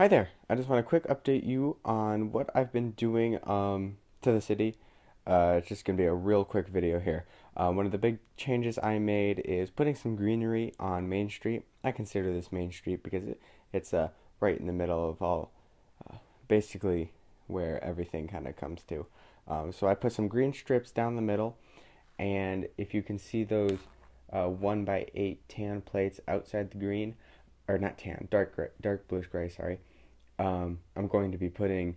Hi there. I just want to quick update you on what I've been doing um, to the city. Uh, it's just going to be a real quick video here. Um, one of the big changes I made is putting some greenery on Main Street. I consider this Main Street because it, it's uh, right in the middle of all, uh, basically where everything kind of comes to. Um, so I put some green strips down the middle, and if you can see those uh, 1 by 8 tan plates outside the green, or not tan, dark gray, dark bluish gray, sorry um, I'm going to be putting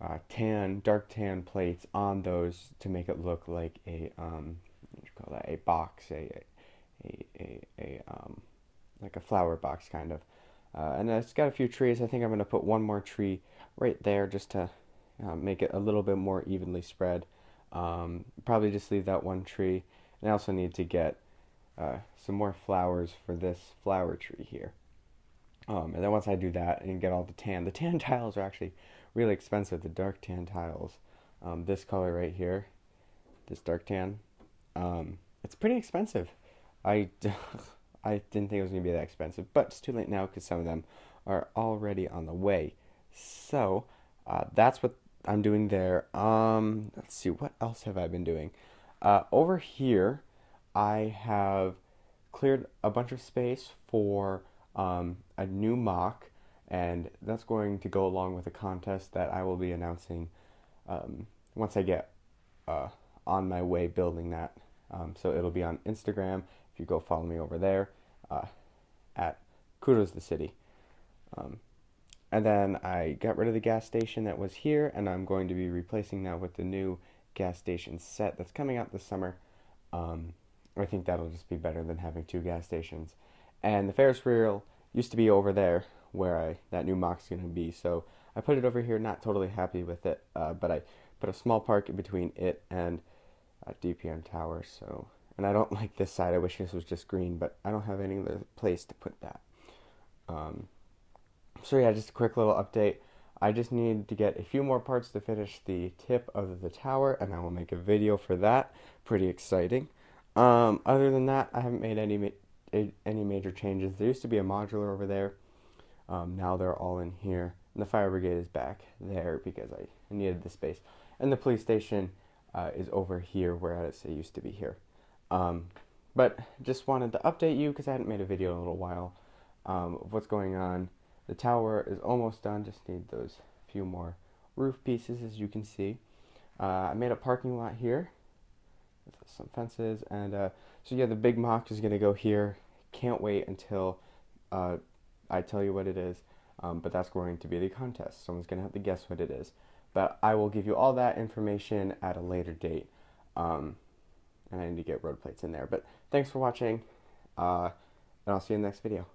uh, tan, dark tan plates on those to make it look like a, um, what you call that, a box, a, a, a, a um, like a flower box kind of. Uh, and it's got a few trees. I think I'm going to put one more tree right there just to uh, make it a little bit more evenly spread. Um, probably just leave that one tree. And I also need to get uh, some more flowers for this flower tree here. Um, and then once I do that and get all the tan, the tan tiles are actually really expensive. The dark tan tiles, um, this color right here, this dark tan, um, it's pretty expensive. I, I didn't think it was going to be that expensive, but it's too late now because some of them are already on the way. So uh, that's what I'm doing there. Um, let's see, what else have I been doing? Uh, over here, I have cleared a bunch of space for um, a new MOC, and that's going to go along with a contest that I will be announcing um, once I get uh, on my way building that. Um, so it'll be on Instagram if you go follow me over there uh, at Kudos the City. Um, and then I got rid of the gas station that was here, and I'm going to be replacing that with the new gas station set that's coming out this summer. Um, I think that'll just be better than having two gas stations. And the Ferris wheel used to be over there where I that new MOC's going to be. So I put it over here, not totally happy with it, uh, but I put a small park in between it and DPM Tower. So, and I don't like this side. I wish this was just green, but I don't have any other place to put that. Um, so yeah, just a quick little update. I just need to get a few more parts to finish the tip of the tower, and I will make a video for that. Pretty exciting. Um, other than that, I haven't made any any major changes. There used to be a modular over there. Um, now they're all in here. And the fire brigade is back there because I needed the space. And the police station uh, is over here, whereas it used to be here. Um, but just wanted to update you because I hadn't made a video in a little while um, of what's going on. The tower is almost done. Just need those few more roof pieces, as you can see. Uh, I made a parking lot here with some fences, and uh, so yeah, the big MOC is gonna go here can't wait until uh, I tell you what it is. Um, but that's going to be the contest. Someone's going to have to guess what it is. But I will give you all that information at a later date. Um, and I need to get road plates in there. But thanks for watching, uh, and I'll see you in the next video.